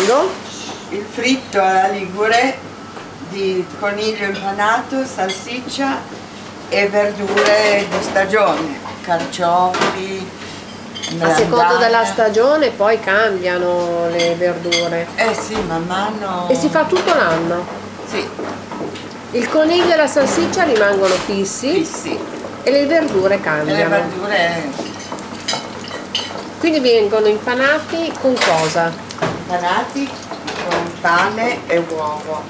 preparando? Il fritto alla ligure di coniglio impanato, salsiccia e verdure di stagione, carciofi, A seconda della stagione poi cambiano le verdure. Eh sì, man mano... E si fa tutto l'anno. Sì, Il coniglio e la salsiccia rimangono fissi sì. e le verdure E le cambiano. verdure Quindi vengono impanati con cosa? Impanati con pane e uovo.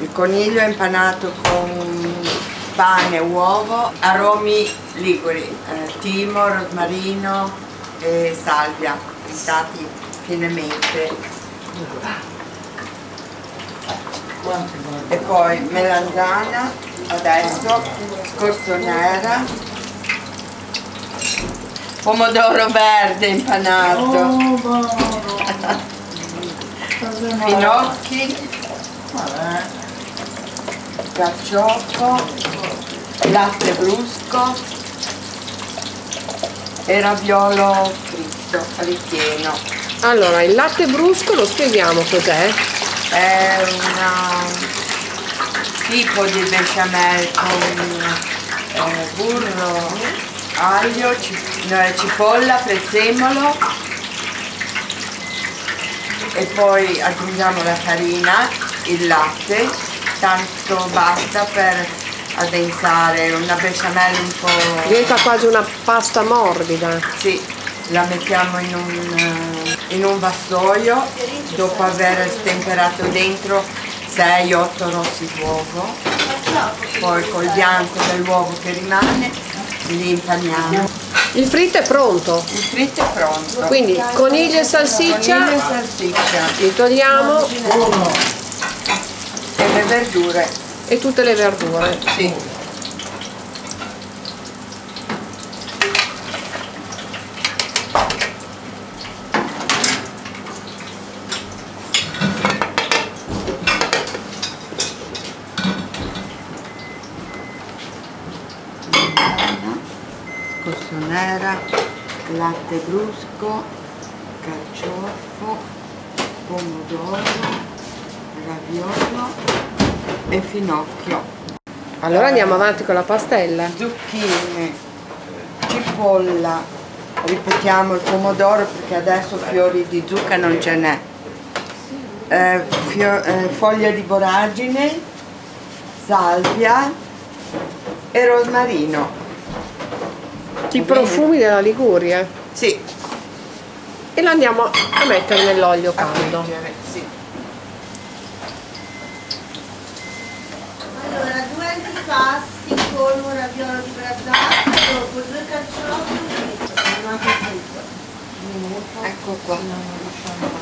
Il coniglio è impanato con pane uovo, aromi liguri, eh, timo, rosmarino e salvia, frittati finemente. E poi melanzana, adesso, scorzo nera, pomodoro verde impanato. Finocchi, carciofo, latte brusco e raviolo fritto ripieno. Allora, il latte brusco lo spieghiamo cos'è? È un tipo di bechamel con eh, burro, aglio, eh, cipolla, prezzemolo e poi aggiungiamo la farina, il latte, tanto basta per addensare una bechamel un po'... Diventa quasi una pasta morbida. Sì, la mettiamo in un, eh, in un vassoio dopo aver stemperato dentro 6-8 rossi d'uovo, poi col bianco dell'uovo che rimane li impaniamo. Il fritto è pronto. Il fritto è pronto. Quindi coniglio e salsiccia Coniglio e salsiccia li togliamo e le verdure. e tutte le verdure. Sì. Scorso nera, latte brusco, carciofo, pomodoro, raviolo e finocchio. Allora andiamo avanti con la pastella. zucchine, cipolla, ripetiamo il pomodoro perché adesso fiori di zucca non ce n'è, Eh, eh, foglia di boragine, salvia e rosmarino. I profumi della Liguria. Sì, E lo andiamo a mettere nell'olio caldo. friggere, sì. Allora, due antipasti con un raviolo di brasato, dopo due carciofi. Ecco qua.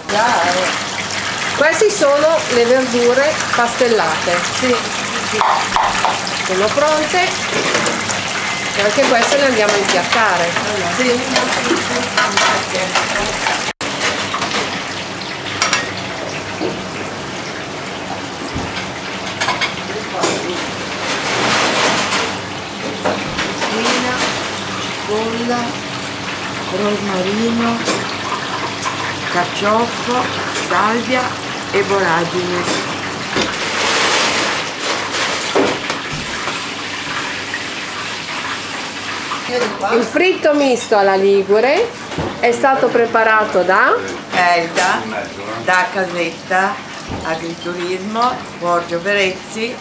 Chiaro. Queste sono le verdure pastellate. Sì, Sono pronte e anche queste le andiamo a impiattare. sì. Cipolla, rosmarino, carciofo, salvia e boragine. Il fritto misto alla Ligure è stato preparato da Elda, da Casetta, Agriturismo, Borgio Verezzi,